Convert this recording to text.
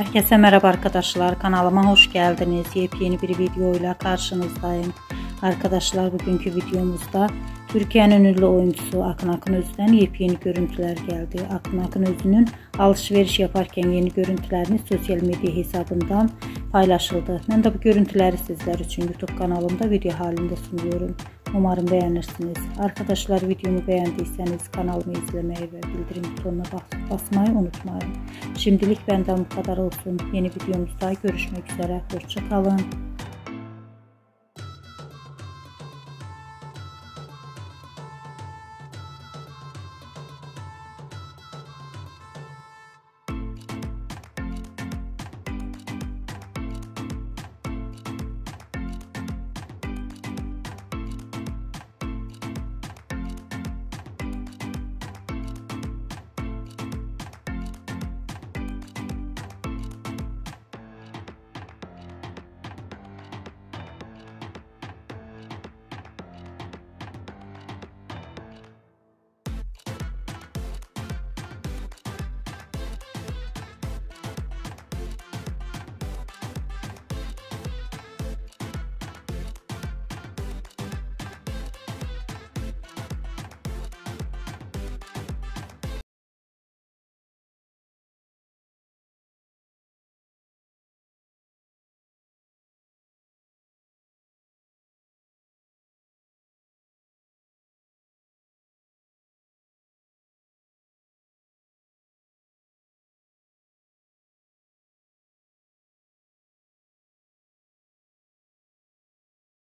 Herkese merhaba arkadaşlar kanalıma hoş geldiniz. Yepyeni bir video ile karşınızdayım. Arkadaşlar bugünkü videomuzda Türkiye'nin ünlü oyuncusu Akın Akın Öz'den yepyeni görüntüler geldi. Akın Akın Öz'ünün alışveriş yaparken yeni görüntülerini sosyal medya hesabından paylaşıldı. Ben de bu görüntüleri sizler için YouTube kanalımda video halinde sunuyorum. Umarım beğenirsiniz. Arkadaşlar videomu beğendiyseniz kanalımı izlemeyi ve bildirim butonuna basmayı unutmayın. Şimdilik benden bu kadar olsun. Yeni videomuzda görüşmek üzere. Hoşçakalın.